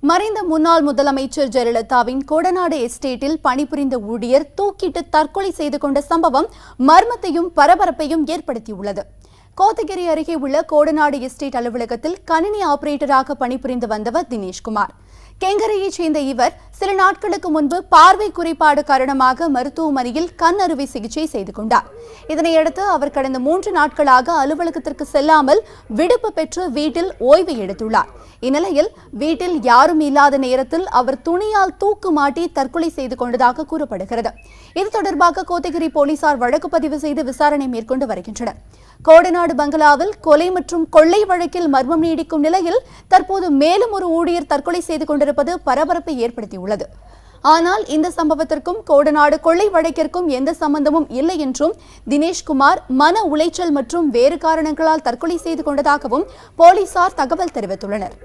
மறைந்த முன்னாள் முதலமைச்சர் ஜெயலலிதாவின் கோடநாடு எஸ்டேட்டில் பணிபுரிந்த ஊழியர் தூக்கிட்டு தற்கொலை செய்து கொண்ட சம்பவம் மர்மத்தையும் பரபரப்பையும் ஏற்படுத்தியுள்ளது. கோத்தகிரி அருகே உள்ள கோடநாடு எஸ்டேட் அலுவலகத்தில் கணினி ஆபரேட்டராக பணிபுரிந்து வந்தவர் தினேஷ்குமார். கெங்கரையைச் சேர்ந்த இவர் சில நாட்களுக்கு முன்பு பார்வை குறைபாடு காரணமாக மருத்துவமனையில் கண் அறுவை சிகிச்சை செய்து கொண்டார். இதனையடுத்து அவர் கடந்த மூன்று நாட்களாக அலுவலகத்திற்கு செல்லாமல் விடுப்பு பெற்று வீட்டில் ஓய்வு எடுத்துள்ளார். இந்நிலையில் வீட்டில் யாரும் இல்லாத நேரத்தில் அவர் துணியால் தூக்கு மாட்டி தற்கொலை செய்து கொண்டதாக கூறப்படுகிறது. இது தொடர்பாக கோத்தகிரி போலீசார் வழக்கு பதிவு செய்து விசாரணை மேற்கொண்டு வருகின்றனர். கோடநாடு பங்களாவில் கொலை மற்றும் கொள்ளை வழக்கில் மர்மம் நீடிக்கும் நிலையில் தற்போது மேலும் ஒரு ஊழியர் தற்கொலை செய்து கொண்டிருப்பது பரபரப்பை ஏற்படுத்தியுள்ளது. ஆனால் இந்த சம்பவத்திற்கும் கோடநாடு கொள்ளை வழக்கிற்கும் எந்த சம்பந்தமும் இல்லை என்றும் தினேஷ்குமார் மன உளைச்சல் மற்றும் வேறு காரணங்களால் தற்கொலை செய்து கொண்டதாகவும் போலீசார் தகவல் தெரிவித்துள்ளனர்.